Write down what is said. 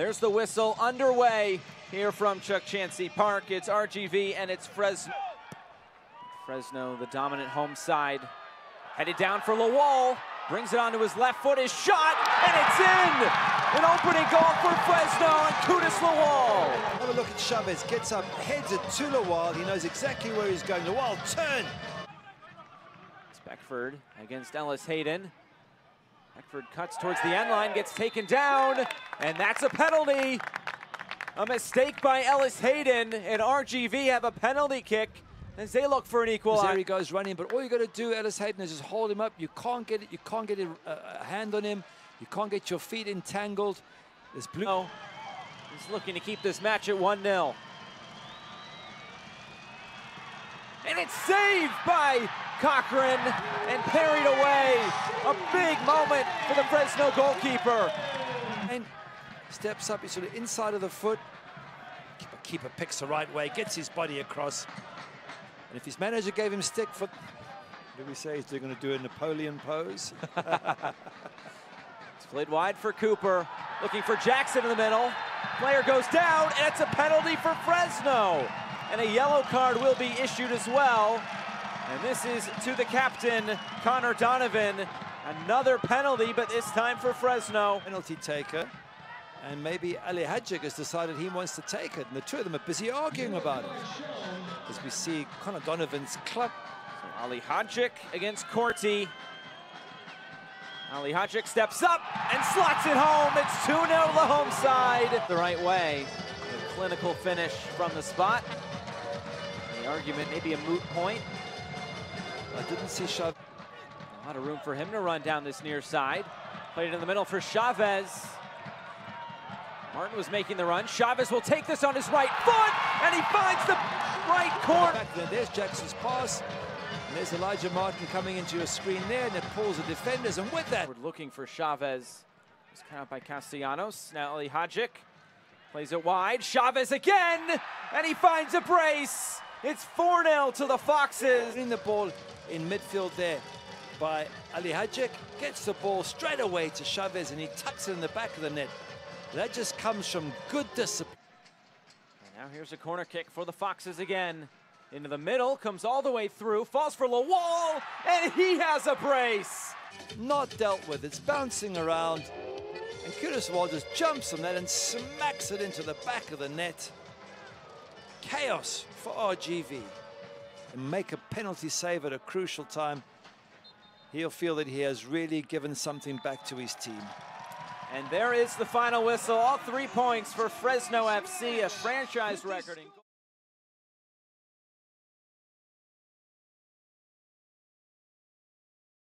There's the whistle underway here from Chukchansi Park. It's RGV and it's Fresno. Fresno, the dominant home side, headed down for Lawal. Brings it onto his left foot, his shot, and it's in! An opening goal for Fresno and Kudus Lawal. Have a look at Chavez, gets up, heads it to Lawal. He knows exactly where he's going. Lawal, turn! It's Beckford against Ellis Hayden. Beckford cuts towards the end line, gets taken down, and that's a penalty. A mistake by Ellis Hayden, and RGV have a penalty kick as they look for an equal. There he goes running, but all you got to do, Ellis Hayden, is just hold him up. You can't get it. You can't get a, hand on him. You can't get your feet entangled. There's blue. Oh, he's looking to keep this match at 1-0. And it's saved by Cochran and parried away. A big moment for the Fresno goalkeeper. And steps up, he's sort of inside of the foot. Keeper, keeper picks the right way, gets his body across. And if his manager gave him stick for, what do we say? He's going to do a Napoleon pose. it's played wide for Cooper, looking for Jackson in the middle. Player goes down, and it's a penalty for Fresno. And a yellow card will be issued as well. And this is to the captain, Connor Donovan. Another penalty, but this time for Fresno. Penalty taker. And maybe Ali Hadjic has decided he wants to take it. And the two of them are busy arguing about it. As we see Connor Donovan's club. So Ali Hadjic against Corti. Ali Hadjic steps up and slots it home. It's 2-0 the home side. The right way. A clinical finish from the spot. The argument maybe a moot point. I didn't see Chavez. A lot of room for him to run down this near side. Played it in the middle for Chavez. Martin was making the run. Chavez will take this on his right foot, and he finds the right corner. There's Jackson's pass. And there's Elijah Martin coming into your screen there, and it pulls the defenders, and with that... We're looking for Chavez. It's cut out by Castellanos. Now Ali Hadjic plays it wide. Chavez again, and he finds a brace. It's 4-0 to the Foxes. In the ball in midfield there by Ali Hadjic. Gets the ball straight away to Chavez, and he tucks it in the back of the net. That just comes from good discipline. And now here's a corner kick for the Foxes again. Into the middle, comes all the way through, falls for Lawal, and he has a brace. Not dealt with, it's bouncing around. And Kudus just jumps on that and smacks it into the back of the net. Chaos for RGV. And make a penalty save at a crucial time. He'll feel that he has really given something back to his team. And there is the final whistle. All three points for Fresno FC, a franchise record.